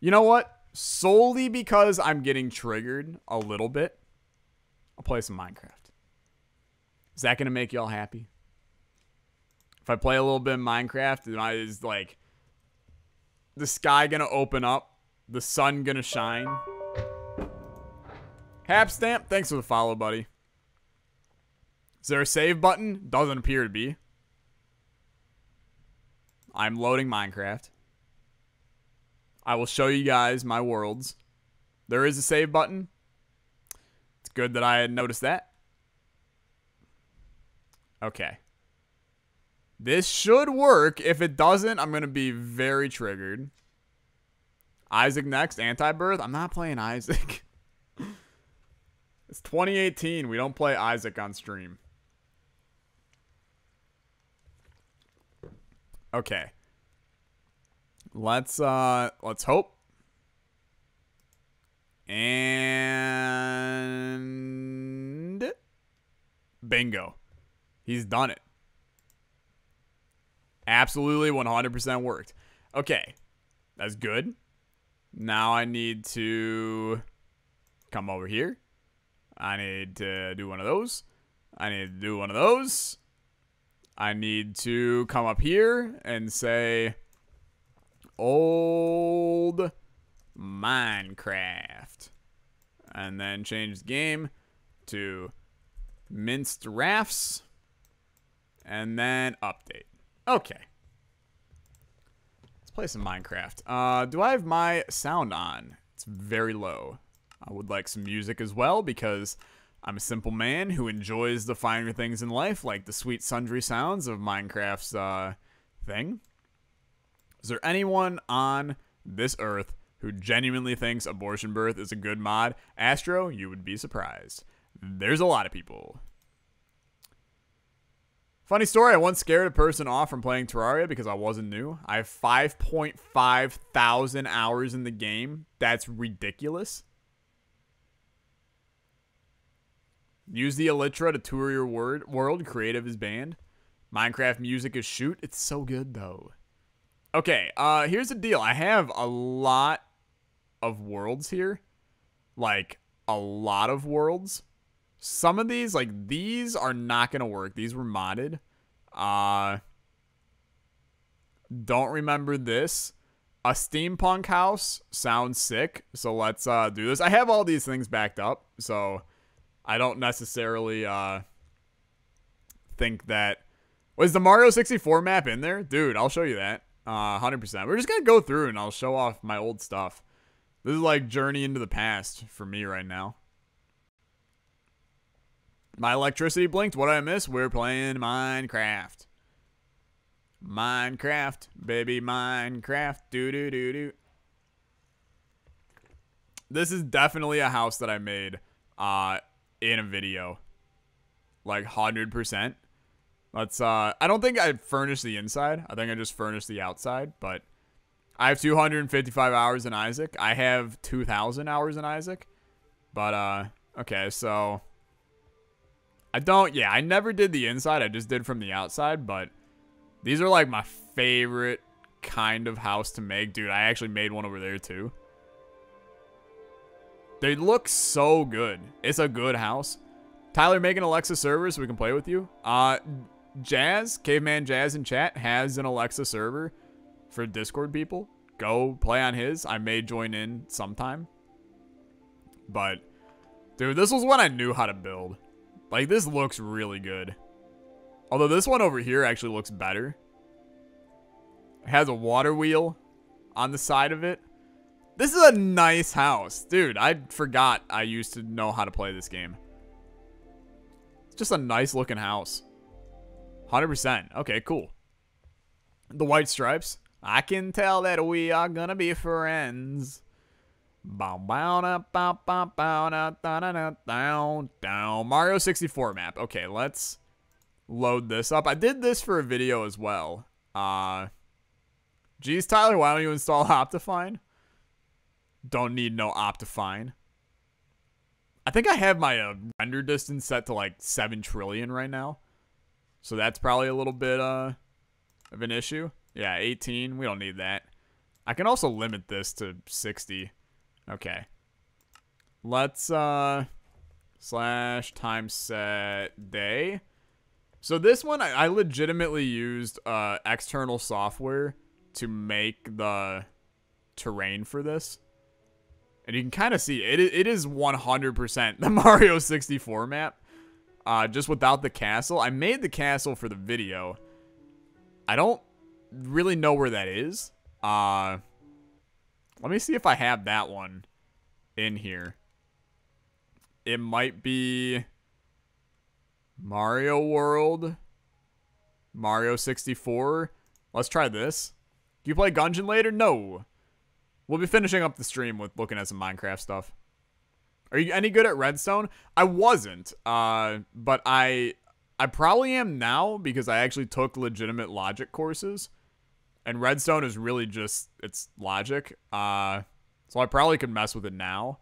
You know what? Solely because I'm getting triggered a little bit, I'll play some Minecraft. Is that going to make y'all happy? If I play a little bit of Minecraft, is like the sky going to open up? The sun going to shine? Hap Stamp, thanks for the follow, buddy. Is there a save button? Doesn't appear to be. I'm loading Minecraft. I will show you guys my worlds. There is a save button. It's good that I had noticed that. Okay. This should work. If it doesn't, I'm going to be very triggered. Isaac next. Anti-birth. I'm not playing Isaac. it's 2018. We don't play Isaac on stream. Okay. Let's uh let's hope. And bingo. He's done it. Absolutely 100% worked. Okay. That's good. Now I need to come over here. I need to do one of those. I need to do one of those. I need to come up here and say old Minecraft. And then change the game to Minecraft. And then update. Okay. Let's play some Minecraft. Uh, do I have my sound on? It's very low. I would like some music as well because I'm a simple man who enjoys the finer things in life, like the sweet sundry sounds of Minecraft's uh, thing. Is there anyone on this earth who genuinely thinks abortion birth is a good mod? Astro, you would be surprised. There's a lot of people. Funny story, I once scared a person off from playing Terraria because I wasn't new. I have 5.5 thousand hours in the game. That's ridiculous. Use the Elytra to tour your word, world. Creative is banned. Minecraft music is shoot. It's so good, though. Okay, uh, here's the deal. I have a lot of worlds here. Like, a lot of worlds. Some of these, like, these are not going to work. These were modded. Uh, don't remember this. A steampunk house sounds sick. So let's uh, do this. I have all these things backed up. So I don't necessarily uh, think that... Was the Mario 64 map in there? Dude, I'll show you that. Uh, 100%. We're just going to go through and I'll show off my old stuff. This is like Journey into the Past for me right now. My electricity blinked. What did I miss? We're playing Minecraft. Minecraft, baby, Minecraft. Do do do do. This is definitely a house that I made uh, in a video. Like 100%. Let's uh I don't think I furnished the inside. I think I just furnished the outside, but I have 255 hours in Isaac. I have 2000 hours in Isaac. But uh okay, so I don't yeah, I never did the inside. I just did from the outside, but these are like my favorite kind of house to make. Dude, I actually made one over there too. They look so good. It's a good house. Tyler, make an Olexa server so we can play with you. Uh, Jazz, Caveman Jazz in chat, has an Olexa server for Discord people. Go play on his. I may join in sometime. But, dude, this was when I knew how to build. Like, this looks really good. Although this one over here actually looks better. It has a water wheel on the side of it. This is a nice house. Dude, I forgot I used to know how to play this game. It's just a nice looking house. 100%. Okay, cool. The white stripes. I can tell that we are gonna be friends. Mario 64 map. Okay, let's load this up. I did this for a video as well. Uh, geez, Tyler, why don't you install Optifine? Don't need no Optifine. I think I have my uh, render distance set to like 7 trillion right now. So that's probably a little bit uh, of an issue. Yeah, 18. We don't need that. I can also limit this to 60. Okay. Let's, uh, slash time set day. So this one, I, I legitimately used uh, external software to make the terrain for this. And you can kind of see it, it is 100% the Mario 64 map. Uh, just without the castle. I made the castle for the video. I don't really know where that is. Uh, let me see if I have that one in here. It might be Mario World, Mario 64. Let's try this. Do you play Gungeon later? No. We'll be finishing up the stream with looking at some Minecraft stuff. Are you any good at redstone? I wasn't, uh, but I I probably am now because I actually took legitimate logic courses. And redstone is really just it's logic. Uh, so I probably could mess with it now.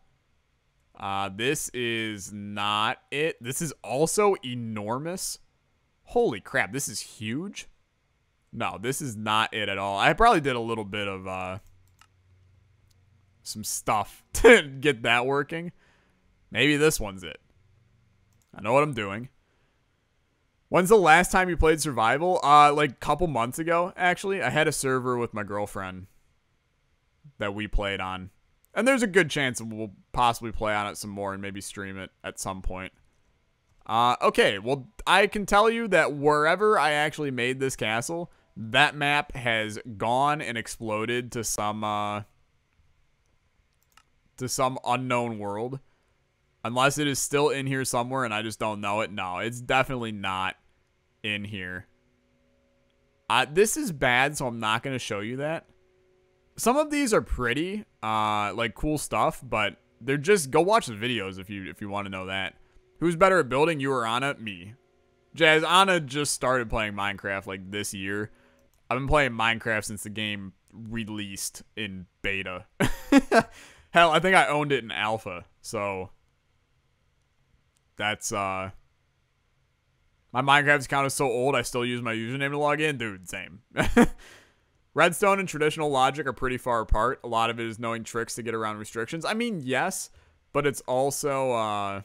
Uh, this is not it. This is also enormous. Holy crap, this is huge. No, this is not it at all. I probably did a little bit of uh, some stuff to get that working. Maybe this one's it. I know what I'm doing. When's the last time you played survival? Uh, like a couple months ago, actually. I had a server with my girlfriend that we played on. And there's a good chance we'll possibly play on it some more and maybe stream it at some point. Uh, okay, well, I can tell you that wherever I actually made this castle, that map has gone and exploded to some, uh, to some unknown world. Unless it is still in here somewhere and I just don't know it. No, it's definitely not in here. Uh, this is bad, so I'm not going to show you that. Some of these are pretty, uh, like cool stuff, but they're just, go watch the videos if you if you want to know that. Who's better at building, you or Anna? Me. Jazz, Anna just started playing Minecraft like this year. I've been playing Minecraft since the game released in beta. Hell, I think I owned it in alpha, so that's uh my Minecraft account is so old I still use my username to log in. Dude, same. Redstone and traditional logic are pretty far apart. A lot of it is knowing tricks to get around restrictions. I mean, yes, but it's also uh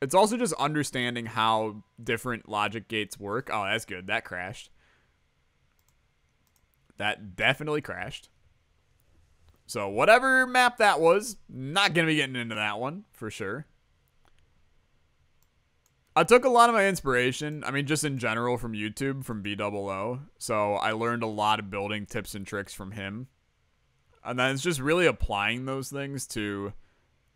it's also just understanding how different logic gates work. Oh, that's good. That crashed. That definitely crashed. So whatever map that was, not going to be getting into that one for sure. I took a lot of my inspiration, I mean, just in general from YouTube, from B-double-O. So I learned a lot of building tips and tricks from him. And then it's just really applying those things to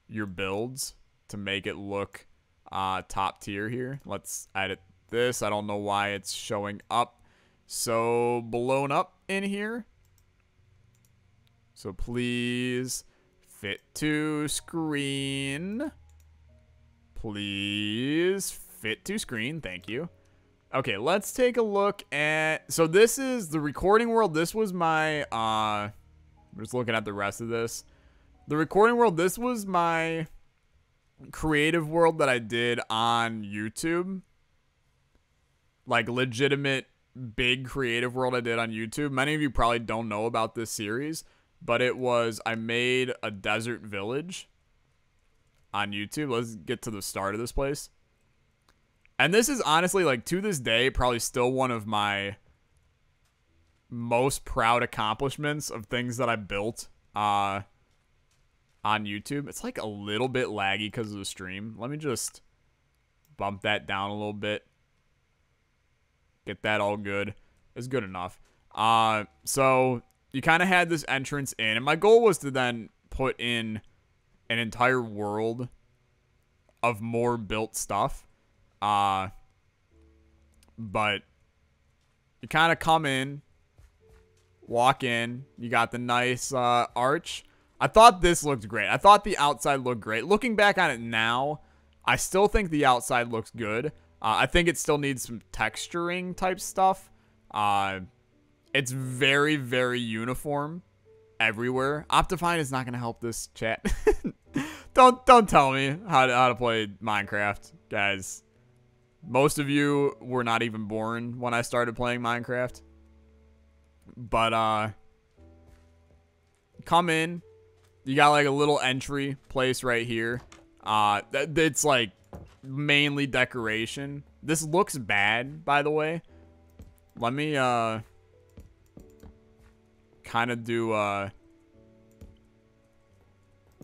your builds to make it look uh, top tier here. Let's edit this. I don't know why it's showing up so blown up in here. So please fit to screen. Please fit to screen. Thank you. Okay, let's take a look at... So this is the recording world. This was my... uh, I'm just looking at the rest of this. The recording world, this was my creative world that I did on YouTube. Like legitimate big creative world I did on YouTube. Many of you probably don't know about this series, but it was I made a desert village on YouTube. Let's get to the start of this place. And this is honestly, like, to this day, probably still one of my most proud accomplishments of things that I built uh, on YouTube. It's like a little bit laggy because of the stream. Let me just bump that down a little bit. Get that all good. It's good enough. Uh, so you kind of had this entrance in, and my goal was to then put in an entire world of more built stuff. Uh, but you kind of come in, walk in. You got the nice uh, arch. I thought this looked great. I thought the outside looked great. Looking back on it now, I still think the outside looks good. Uh, I think it still needs some texturing type stuff. Uh, it's very, very uniform everywhere. Optifine is not going to help this chat. don't don't tell me how to, how to play Minecraft, guys. Most of you were not even born when I started playing Minecraft. But, uh, come in. You got like a little entry place right here. Uh, it's like mainly decoration. This looks bad, by the way. Let me, uh, kind of do, uh,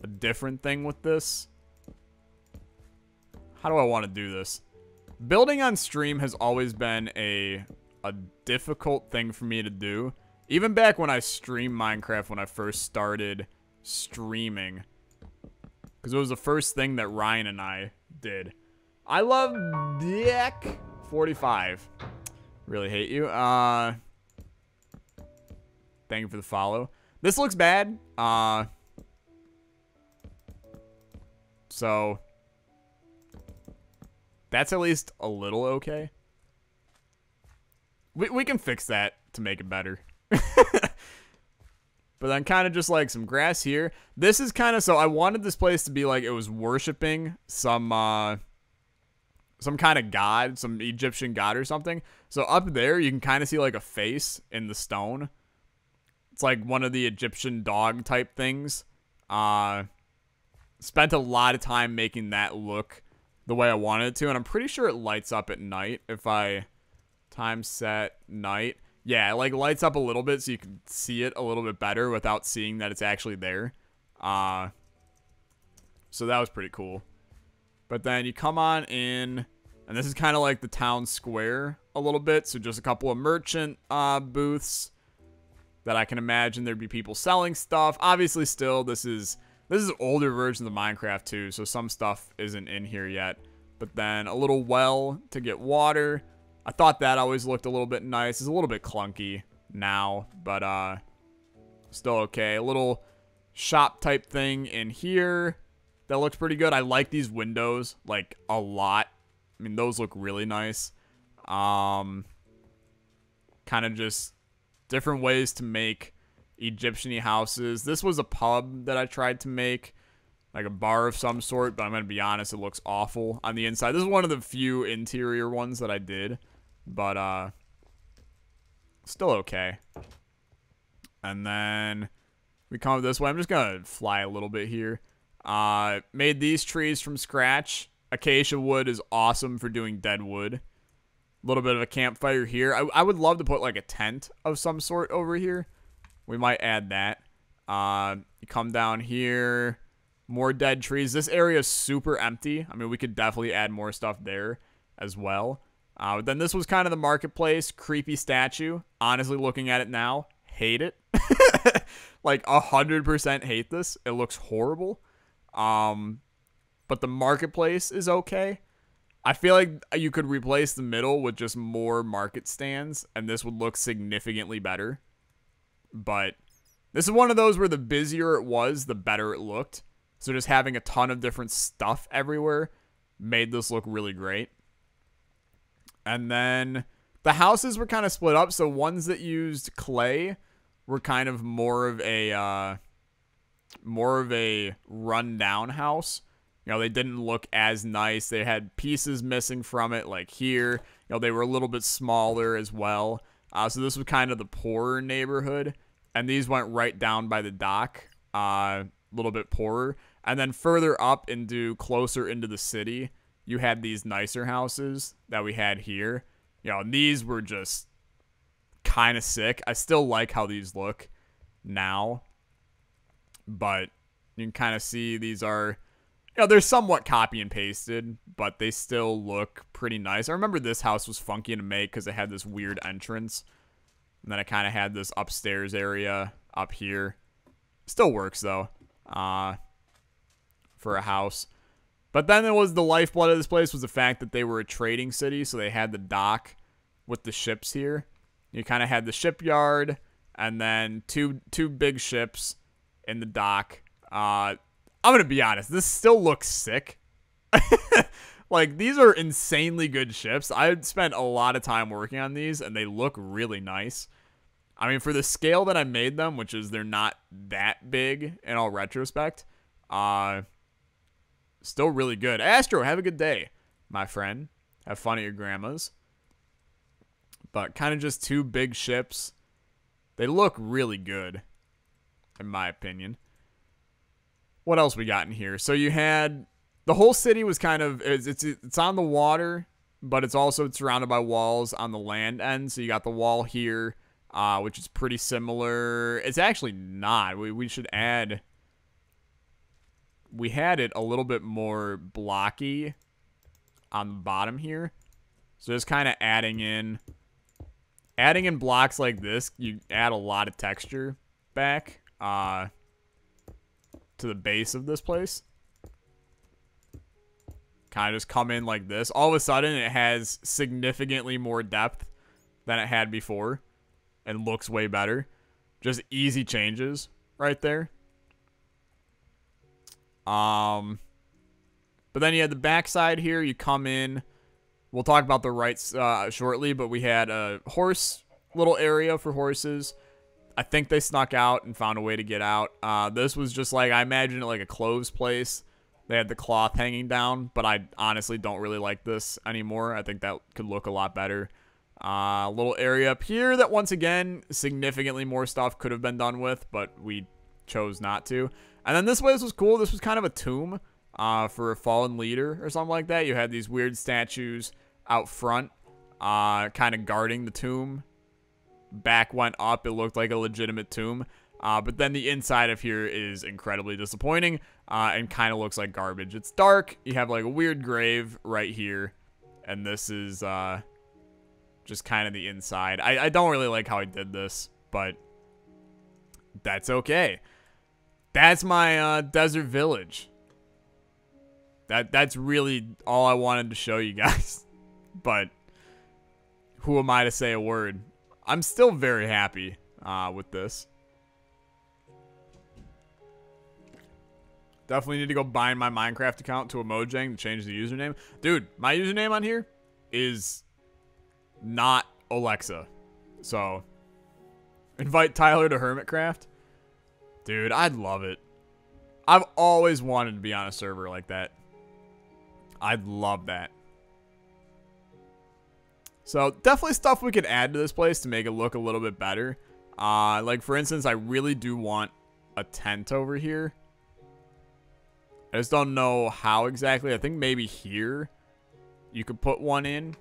a different thing with this. How do I want to do this? Building on stream has always been a a difficult thing for me to do. Even back when I streamed Minecraft when I first started streaming. Because it was the first thing that Ryan and I did. I love Dick 45. Really hate you. Uh Thank you for the follow. This looks bad. Uh So that's at least a little okay. We, we can fix that to make it better. but then kind of just like some grass here. This is kind of so I wanted this place to be like it was worshiping some uh some kind of god, some Egyptian god or something. So up there you can kind of see like a face in the stone. It's like one of the Egyptian dog type things. Uh spent a lot of time making that look the way I wanted to, and I'm pretty sure it lights up at night if I time set night. Yeah, it like lights up a little bit so you can see it a little bit better without seeing that it's actually there. Uh, so that was pretty cool. But then you come on in, and this is kind of like the town square a little bit. So just a couple of merchant uh, booths that I can imagine there'd be people selling stuff. Obviously, still, this is this is an older versions of Minecraft too, so some stuff isn't in here yet. But then a little well to get water. I thought that always looked a little bit nice. It's a little bit clunky now, but uh, still okay. A little shop type thing in here that looks pretty good. I like these windows like a lot. I mean, those look really nice. Um, kind of just different ways to make Egyptian houses. This was a pub that I tried to make, like a bar of some sort, but I'm going to be honest, it looks awful on the inside. This is one of the few interior ones that I did, but uh, still okay. And then we come this way. I'm just going to fly a little bit here. Uh, made these trees from scratch. Acacia wood is awesome for doing dead wood. A little bit of a campfire here. I, I would love to put like a tent of some sort over here. We might add that. Uh, you come down here. More dead trees. This area is super empty. I mean, we could definitely add more stuff there as well. Uh, then this was kind of the marketplace. Creepy statue. Honestly, looking at it now, hate it. like, 100% hate this. It looks horrible. Um, but the marketplace is okay. I feel like you could replace the middle with just more market stands, and this would look significantly better. But this is one of those where the busier it was, the better it looked. So just having a ton of different stuff everywhere made this look really great. And then the houses were kind of split up. So ones that used clay were kind of more of a uh, more of a rundown house. You know, they didn't look as nice. They had pieces missing from it, like here. You know, they were a little bit smaller as well. Uh, so this was kind of the poorer neighborhood and these went right down by the dock, uh, a uh, little bit poorer. And then further up into closer into the city, you had these nicer houses that we had here. You know, these were just kind of sick. I still like how these look now, but you can kind of see these are, you know, they're somewhat copy and pasted, but they still look pretty nice. I remember this house was funky to make because it had this weird entrance. And then I kind of had this upstairs area up here. Still works though, uh, for a house. But then it was the lifeblood of this place was the fact that they were a trading city, so they had the dock with the ships here. You kind of had the shipyard, and then two two big ships in the dock. Uh, I'm gonna be honest, this still looks sick. Like these are insanely good ships. I spent a lot of time working on these and they look really nice. I mean, for the scale that I made them, which is they're not that big in all retrospect, uh, still really good. Astro, have a good day, my friend. Have fun at your grandma's. But kind of just two big ships. They look really good. in my opinion. What else we got in here? So you had the whole city was kind of it's it's, it's on the water, but it's also surrounded by walls on the land end. So you got the wall here, uh, which is pretty similar. It's actually not. We we should add. We had it a little bit more blocky on the bottom here. So just kind of adding in adding in blocks like this, you add a lot of texture back uh, to the base of this place. Kind of just come in like this. All of a sudden, it has significantly more depth than it had before and looks way better. Just easy changes right there. Um, but then you had the backside here. You come in We'll talk about the rights uh, shortly, but we had a horse little area for horses. I think they snuck out and found a way to get out. Uh, this was just like, I imagine it like a clothes place. They had the cloth hanging down, but I honestly don't really like this anymore. I think that could look a lot better. Uh, little area up here that, once again, significantly more stuff could have been done with, but we chose not to. And then this place was cool. This was kind of a tomb uh, for a fallen leader or something like that. You had these weird statues out front, uh, kind of guarding the tomb. Back went up. It looked like a legitimate tomb. Uh, but then the inside of here is incredibly disappointing uh, and kind of looks like garbage. It's dark. You have like a weird grave right here. And this is uh, just kind of the inside. I, I don't really like how I did this, but that's okay. That's my uh, desert village. That That's really all I wanted to show you guys but who am I to say a word? I'm still very happy uh, with this. Definitely need to go bind my Minecraft account to a Mojang to change the username. Dude, my username on here is not Olexa. So, invite Tyler to Hermitcraft. Dude, I'd love it. I've always wanted to be on a server like that. I'd love that. So definitely stuff we could add to this place to make it look a little bit better. Uh, like for instance, I really do want a tent over here. I just don't know how exactly. I think maybe here you could put one in.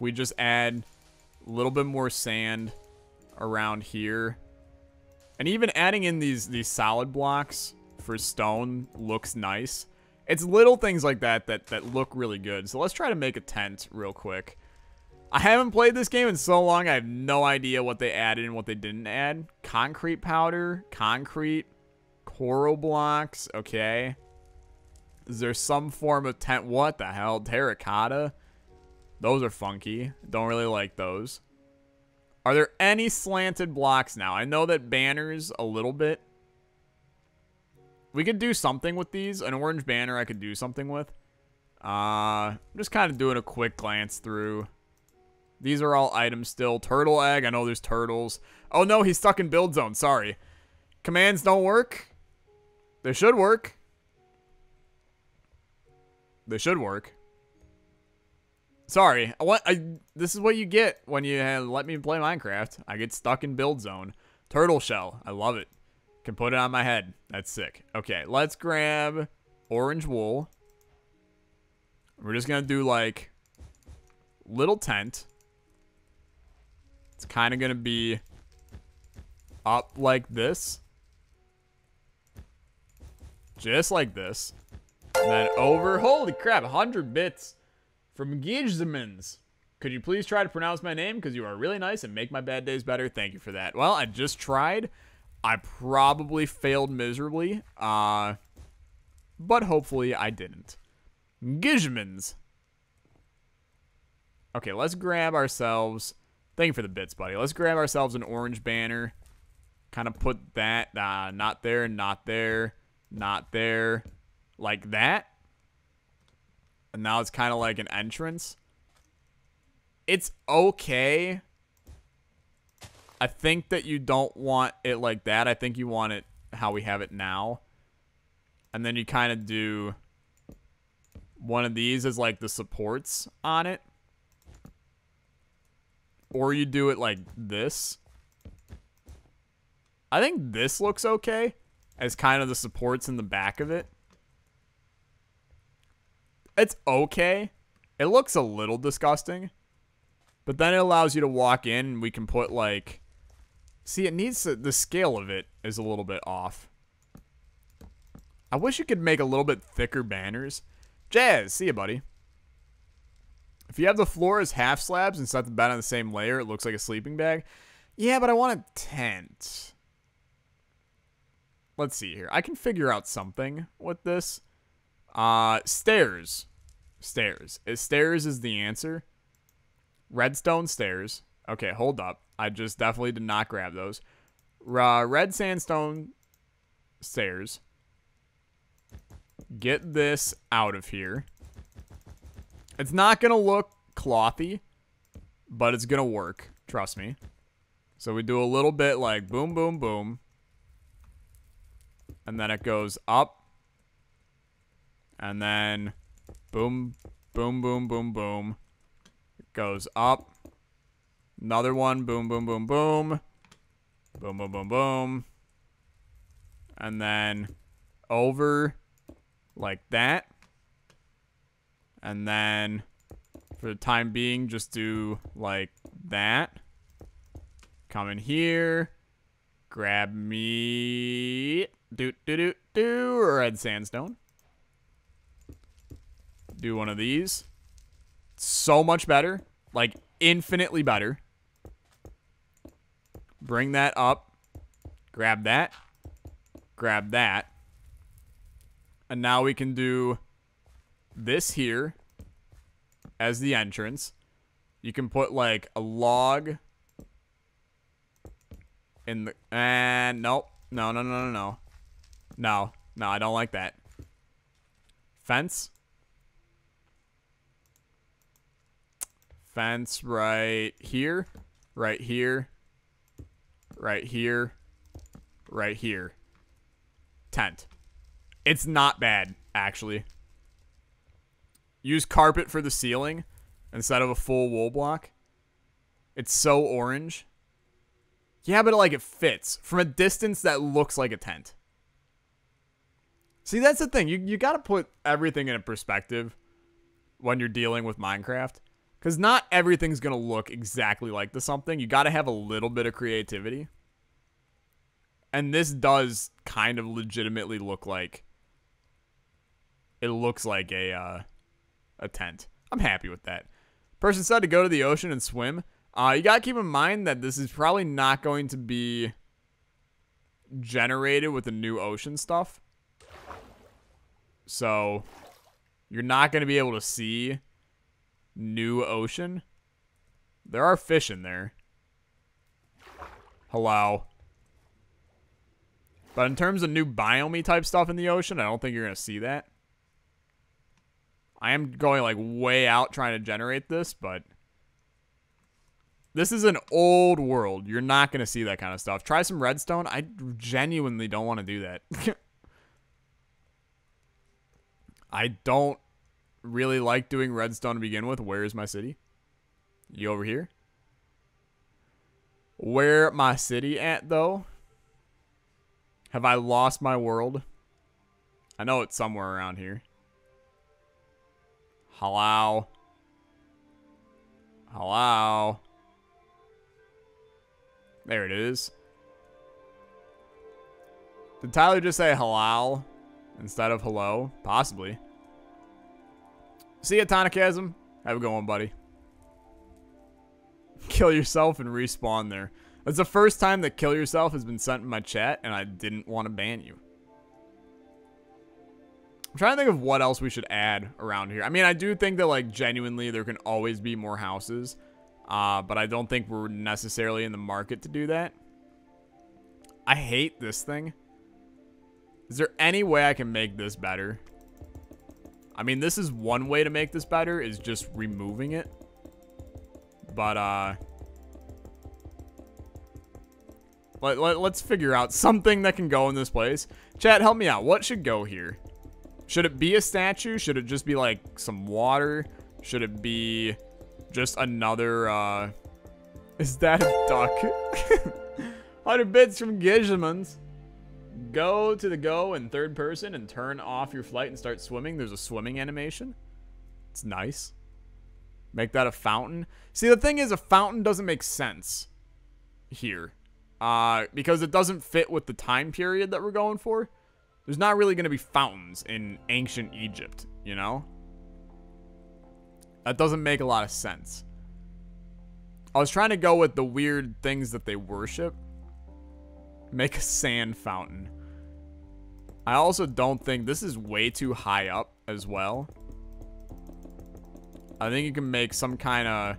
We just add a little bit more sand around here. And even adding in these, these solid blocks for stone looks nice. It's little things like that, that that look really good. So let's try to make a tent real quick. I haven't played this game in so long, I have no idea what they added and what they didn't add. Concrete powder, concrete, coral blocks, okay. Is there some form of tent? What the hell? Terracotta? Those are funky. Don't really like those. Are there any slanted blocks now? I know that banners a little bit. We could do something with these. An orange banner I could do something with. Uh, I'm just kind of doing a quick glance through. These are all items still. Turtle egg. I know there's turtles. Oh, no. He's stuck in build zone. Sorry. Commands don't work. They should work. They should work. Sorry. I this is what you get when you let me play Minecraft. I get stuck in build zone. Turtle shell. I love it. Can put it on my head. That's sick. Okay, let's grab orange wool. We're just to do like little tent. It's kind of to be up like this. Just like this. And then over. Holy crap, 100 bits from Gizemans. Could you please try to pronounce my name? Because you are really nice and make my bad days better. Thank you for that. Well, I just tried. I probably failed miserably, uh, but hopefully I didn't. Gizmans. Okay, let's grab ourselves. Thank you for the bits, buddy. Let's grab ourselves an orange banner. Kind of put that, uh, not there, not there, not there, like that. And now it's kind of like an entrance. It's okay I think that you don't want it like that. I think you want it how we have it now. And then you kind of do one of these as like the supports on it. Or you do it like this. I think this looks okay as kind of the supports in the back of it. It's okay. It looks a little disgusting. But then it allows you to walk in and we can put like... See, it needs to, the scale of it is a little bit off. I wish you could make a little bit thicker banners. Jazz, see you, buddy. If you have the floor as half slabs and set the bed on the same layer, it looks like a sleeping bag. Yeah, but I want a tent. Let's see here. I can figure out something with this. Uh, stairs. Stairs. Stairs is the answer. Redstone stairs. Okay, hold up. I just definitely did not grab those. Uh, red sandstone stairs. Get this out of here. It's not going to look clothy, but it's going to work. Trust me. So we do a little bit like boom, boom, boom. And then it goes up. And then boom, boom, boom, boom, boom. It goes up. Another one. Boom, boom, boom, boom. Boom, boom, boom, boom. And then over like that. And then for the time being, just do like that. Come in here. Grab me. Do, do, do, do. Red sandstone. Do one of these. So much better. Like, infinitely better. Bring that up. Grab that. Grab that. And now we can do this here as the entrance. You can put like a log in the and nope. No, no, no, no, no. No. No, I don't like that. Fence. Fence right here. Right here. Right here. Right here. Tent. It's not bad, actually. Use carpet for the ceiling instead of a full wool block. It's so orange. Yeah, but like it fits. From a distance, that looks like a tent. See, that's the thing. You, you got to put everything in a perspective when you're dealing with Minecraft. Because not everything's going to look exactly like the something. You got to have a little bit of creativity. And this does kind of legitimately look like it looks like a uh, a tent. I'm happy with that. Person said to go to the ocean and swim. Uh, you gotta keep in mind that this is probably not going to be generated with the new ocean stuff. So you're not gonna be able to see new ocean. There are fish in there. Hello. But in terms of new biome type stuff in the ocean, I don't think you're gonna see that. I am going like way out trying to generate this, but this is an old world. You're not going to see that kind of stuff. Try some redstone. I genuinely don't want to do that. I don't really like doing redstone to begin with. Where is my city? You over here? Where my city at, though? Have I lost my world? I know it's somewhere around here. Hello? Hello? There it is. Did Tyler just say halal instead of hello? Possibly. See ya, Tonachasm. Have a good one, buddy. Kill yourself and respawn there. That's the first time that kill yourself has been sent in my chat, and I didn't want to ban you. I'm trying to think of what else we should add around here. I mean, I do think that, like, genuinely there can always be more houses. Uh, but I don't think we're necessarily in the market to do that. I hate this thing. Is there any way I can make this better? I mean, this is one way to make this better, is just removing it. But, uh... Let, let, let's figure out something that can go in this place. Chat, help me out. What should go here? Should it be a statue? Should it just be like some water? Should it be just another, uh... Is that a duck? 100 bits from Gizmans. Go to the go in third person and turn off your flight and start swimming. There's a swimming animation. It's nice. Make that a fountain. See, the thing is, a fountain doesn't make sense here. Uh, because it doesn't fit with the time period that we're going for. There's not really going to be fountains in ancient Egypt, you know? That doesn't make a lot of sense. I was trying to go with the weird things that they worship. Make a sand fountain. I also don't think this is way too high up as well. I think you can make some kind of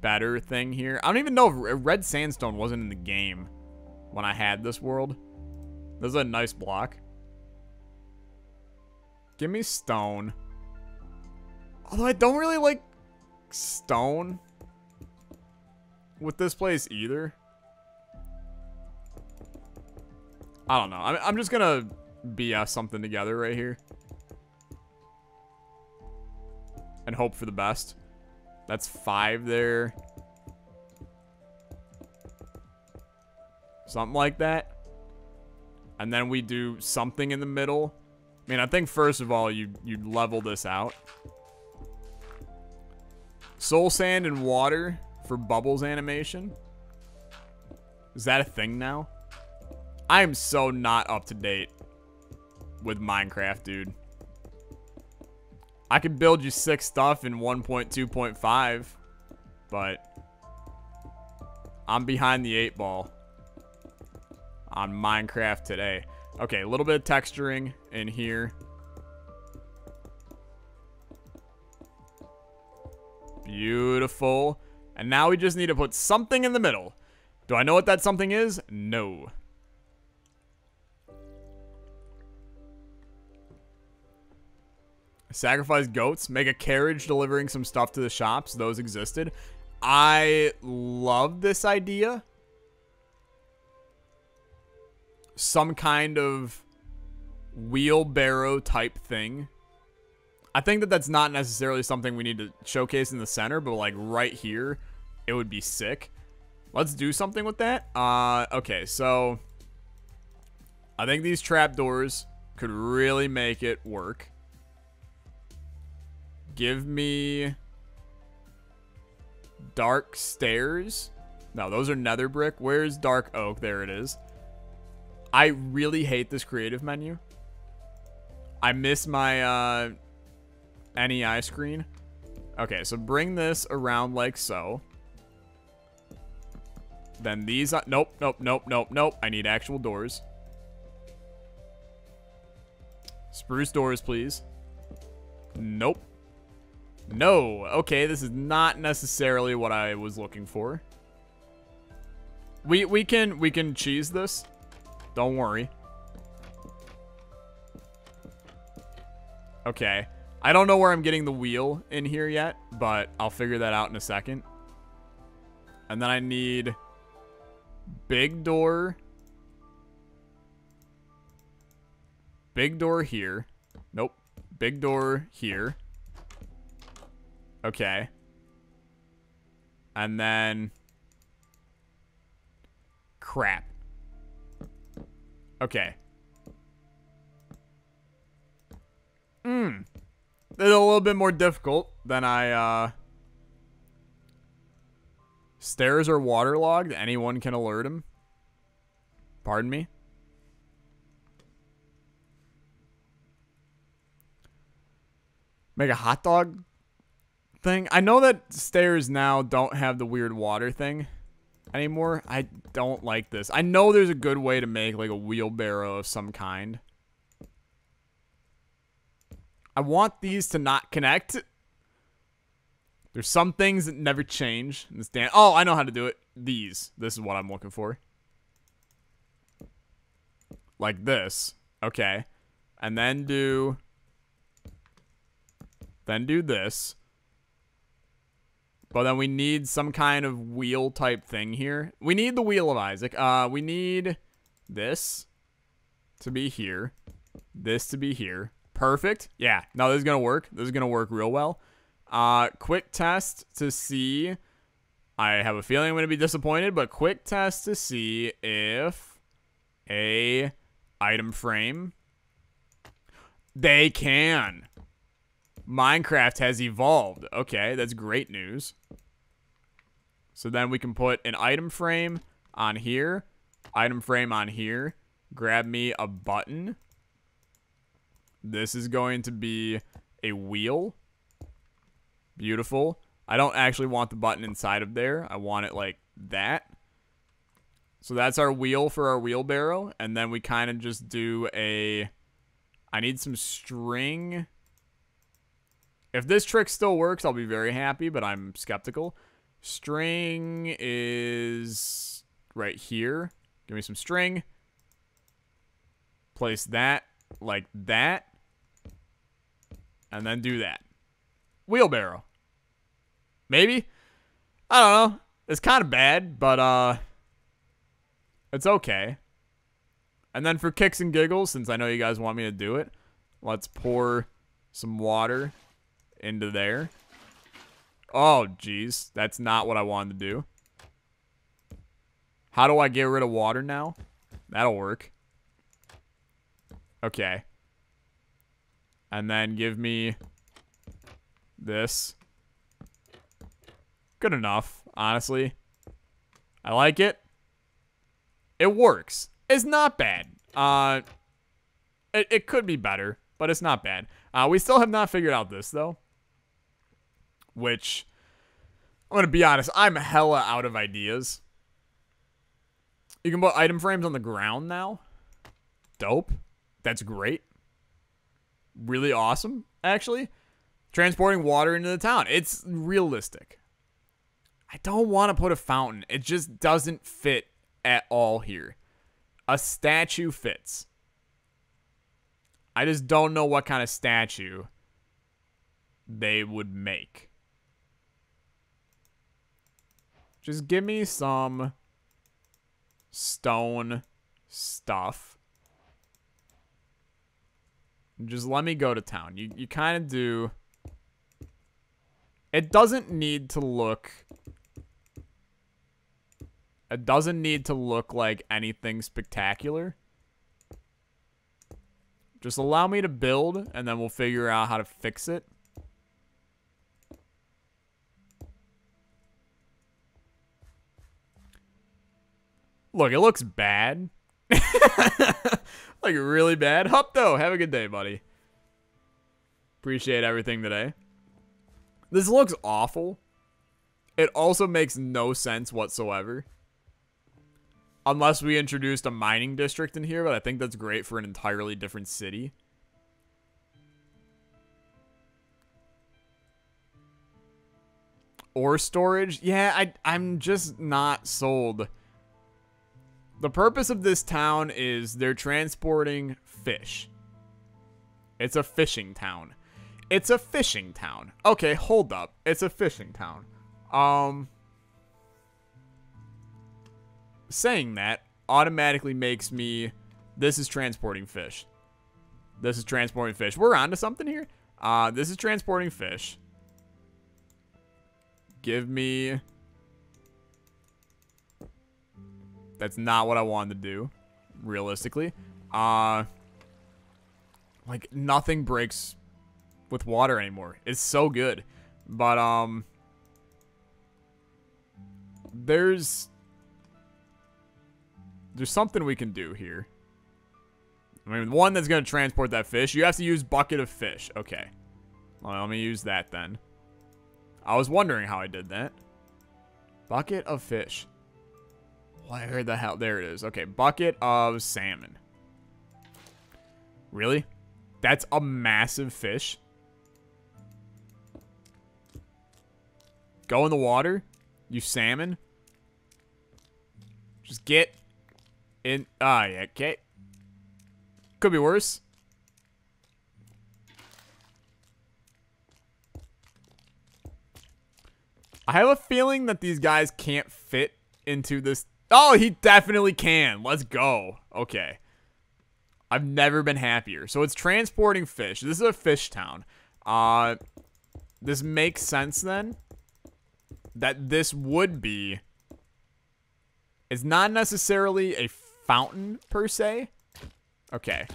better thing here. I don't even know if red sandstone wasn't in the game when I had this world. This is a nice block. Give me stone. Although I don't really like stone with this place either. I don't know. I'm, I'm just gonna BS something together right here. And hope for the best. That's five there. Something like that. And then we do something in the middle. I mean, I think first of all, you, you level this out. Soul sand and water for bubbles animation. Is that a thing now? I am so not up to date with Minecraft, dude. I could build you sick stuff in 1.2.5, but I'm behind the eight ball on Minecraft today. Okay, a little bit of texturing in here. Beautiful. And now we just need to put something in the middle. Do I know what that something is? No. Sacrifice goats. Make a carriage delivering some stuff to the shops. Those existed. I love this idea. Some kind of wheelbarrow type thing. I think that that's not necessarily something we need to showcase in the center, but like right here, it would be sick. Let's do something with that. Uh, okay, so I think these trapdoors could really make it work. Give me dark stairs. No, those are nether brick. Where's dark oak? There it is. I really hate this creative menu. I miss my uh, NEI screen. Okay, so bring this around like so. Then these, uh, nope, nope, nope, nope, nope. I need actual doors. Spruce doors, please. Nope. No. Okay, this is not necessarily what I was looking for. We we can we can cheese this. Don't worry. Okay. I don't know where I'm getting the wheel in here yet, but I'll figure that out in a second. And then I need big door. Big door here. Nope. Big door here. Okay. And then... Crap. Okay. Hmm. It's a little bit more difficult than I, uh... Stairs are waterlogged. Anyone can alert him. Pardon me? Make a hot dog thing. I know that stairs now don't have the weird water thing anymore. I don't like this. I know there's a good way to make like a wheelbarrow of some kind. I want these to not connect. There's some things that never change. This Dan oh, I know how to do it. These. This is what I'm looking for. Like this. Okay. And then do... Then do this. But then we need some kind of wheel type thing here. We need the wheel of Isaac. Uh, we need this to be here. This to be here. Perfect. Yeah. No, this is going to work. This is going to work real well. Uh, quick test to see I have a feeling I'm going to be disappointed, but quick test to see if a item frame they can. Minecraft has evolved. Okay, that's great news. So then we can put an item frame on here, item frame on here, grab me a button. This is going to be a wheel. Beautiful. I don't actually want the button inside of there. I want it like that. So that's our wheel for our wheelbarrow. And then we kind of just do a... I need some string. If this trick still works, I'll be very happy, but I'm skeptical. String is right here. Give me some string. Place that like that. And then do that. Wheelbarrow. Maybe? I don't know. It's kind of bad, but uh it's okay. And then for kicks and giggles, since I know you guys want me to do it, let's pour some water into there. Oh, jeez. That's not what I wanted to do. How do I get rid of water now? That'll work. Okay. And then give me this. Good enough, honestly. I like it. It works. It's not bad. Uh, it, it could be better, but it's not bad. Uh, we still have not figured out this, though. Which, I'm to be honest, I'm hella out of ideas. You can put item frames on the ground now. Dope. That's great. Really awesome, actually. Transporting water into the town. It's realistic. I don't want to put a fountain. It just doesn't fit at all here. A statue fits. I just don't know what kind of statue they would make. Just give me some stone stuff. Just let me go to town. You you kind of do. It doesn't need to look it doesn't need to look like anything spectacular. Just allow me to build, and then we'll figure out how to fix it. Look, it looks bad. like, really bad. Hup, though. Have a good day, buddy. Appreciate everything today. This looks awful. It also makes no sense whatsoever. Unless we introduced a mining district in here, but I think that's great for an entirely different city. Ore storage? Yeah, I, I'm just not sold. The purpose of this town is they're transporting fish. It's a fishing town. It's a fishing town. Okay, hold up. It's a fishing town. Um, saying that automatically makes me this is transporting fish. This is transporting fish. We're on to something here. Uh, this is transporting fish. Give me... That's not what I wanted to do, realistically. Uh, like, nothing breaks with water anymore. It's so good. But, um... There's there's something we can do here. I mean, one that's going to transport that fish. You have to use bucket of fish. Okay. Well, let me use that then. I was wondering how I did that. Bucket of fish. Where the hell? There it is. Okay, bucket of salmon. Really? That's a massive fish. Go in the water. You salmon. Just get in, ah, yeah, okay. Could be worse. I have a feeling that these guys can't fit into this. Oh, he definitely can. Let's go. Okay. I've never been happier. So it's transporting fish. This is a fish town. Uh, this makes sense then. that this would be It's not necessarily a fountain per se. Okay.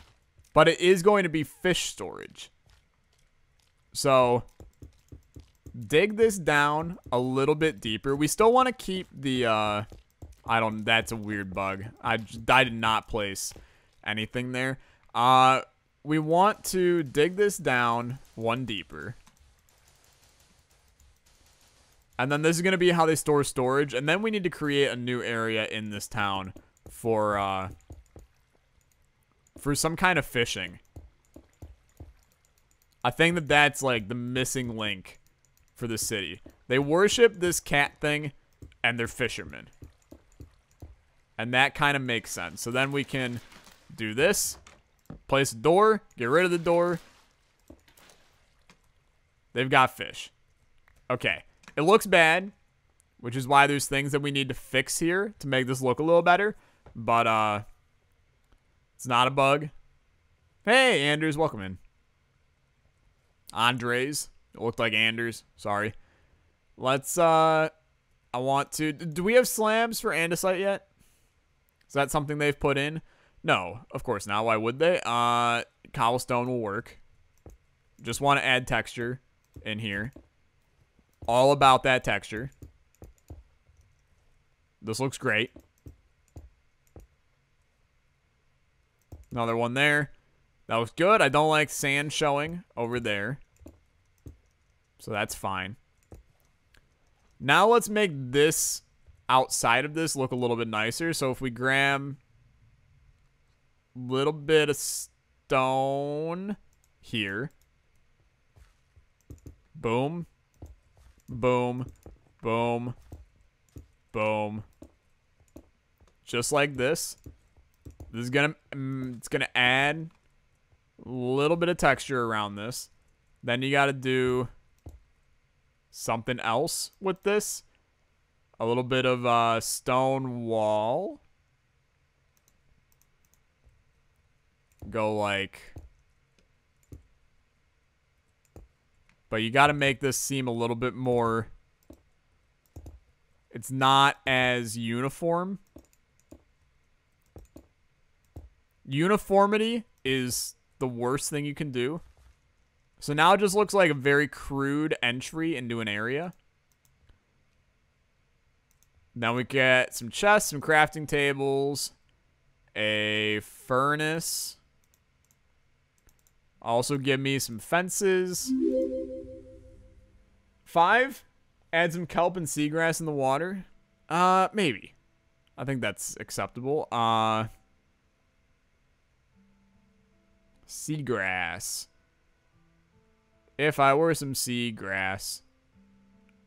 But it is going to be fish storage. So dig this down a little bit deeper. We still want to keep the uh I don't that's a weird bug. I I did not place anything there. Uh we want to dig this down one deeper. And then this is going to be how they store storage. And then we need to create a new area in this town for, uh, for some kind of fishing. I think that that's, like, the missing link for the city. They worship this cat thing, and they're fishermen. And that kind of makes sense. So then we can do this. Place a door. Get rid of the door. They've got fish. Okay. It looks bad, which is why there's things that we need to fix here to make this look a little better. But, uh, it's not a bug. Hey, Anders, welcome in. Andres. It looked like Anders. Sorry. Let's, uh, I want to, do we have slabs for andesite yet? Is that something they've put in? No, of course not. Why would they? Uh, cobblestone will work. Just want to add texture in here. All about that texture. This looks great. Another one there. That was good. I don't like sand showing over there. So that's fine. Now let's make this outside of this look a little bit nicer. So if we grab little bit of stone here. Boom. Boom. Boom. Boom. Just like this. This is gonna, um, it's gonna add a little bit of texture around this. Then you gotta do something else with this. A little bit of uh, stone wall. go like... But you got to make this seem a little bit more... It's not as uniform. Uniformity is the worst thing you can do. So now it just looks like a very crude entry into an area. Now we get some chests, some crafting tables, a furnace. Also give me some fences. Five, add some kelp and seagrass in the water. Uh, maybe. I think that's acceptable. Uh, seagrass. If I were some seagrass.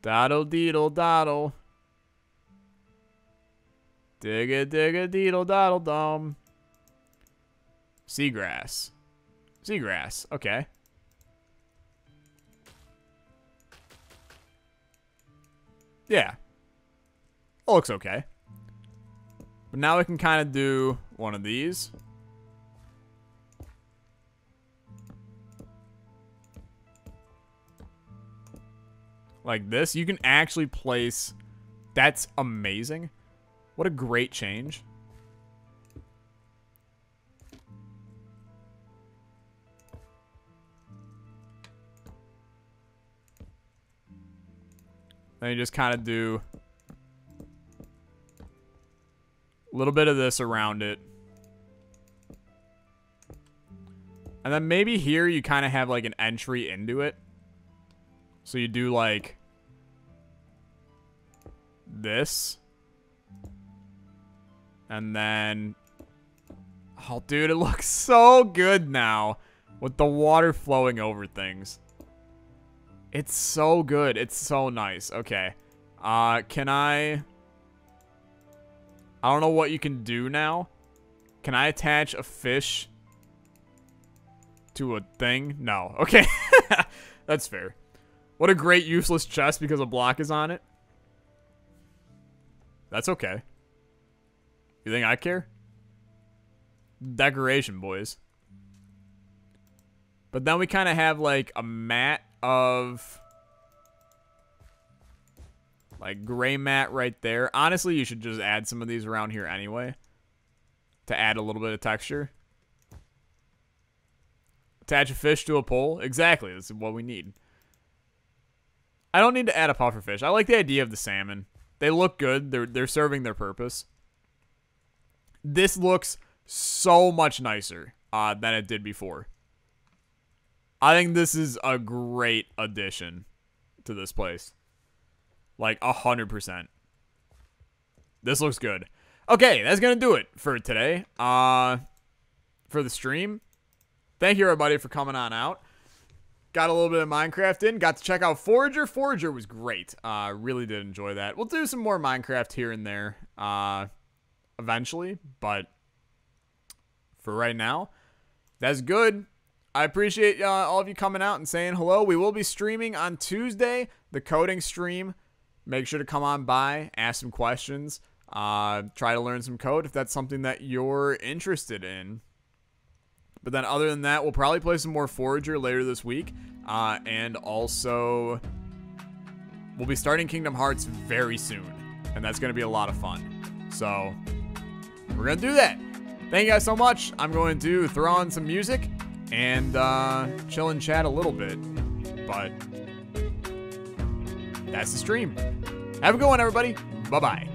Doddle deedle doddle. Dig a dig a deedle doddle dum. Seagrass. Seagrass. Okay. Yeah. It looks okay. But now we can kind of do one of these. Like this. You can actually place... That's amazing. What a great change. Then you just kind of do a little bit of this around it. And then maybe here you kind of have like an entry into it. So you do like this. And then... Oh, dude, it looks so good now with the water flowing over things. It's so good. It's so nice. Okay. Uh, can I... I don't know what you can do now. Can I attach a fish to a thing? No. Okay. That's fair. What a great useless chest because a block is on it. That's okay. You think I care? Decoration, boys. But then we kind of have like a mat of Like gray mat right there. Honestly, you should just add some of these around here anyway. To add a little bit of texture. Attach a fish to a pole. Exactly. This is what we need. I don't need to add a puffer fish. I like the idea of the salmon. They look good. They're they're serving their purpose. This looks so much nicer uh, than it did before. I think this is a great addition to this place. Like a hundred percent. This looks good. Okay, that's gonna do it for today. Uh for the stream. Thank you everybody for coming on out. Got a little bit of Minecraft in. Got to check out Forager. Forager was great. Uh really did enjoy that. We'll do some more Minecraft here and there. Uh eventually, but for right now, that's good. I appreciate uh, all of you coming out and saying hello. We will be streaming on Tuesday, the coding stream. Make sure to come on by, ask some questions, uh, try to learn some code if that's something that you're interested in. But then, other than that, we'll probably play some more Forager later this week. Uh, and also, we'll be starting Kingdom Hearts very soon. And that's going to be a lot of fun. So, we're to do that. Thank you guys so much. I'm going to throw on some music and uh, chill and chat a little bit. But that's the stream. Have a good one, everybody. Bye bye.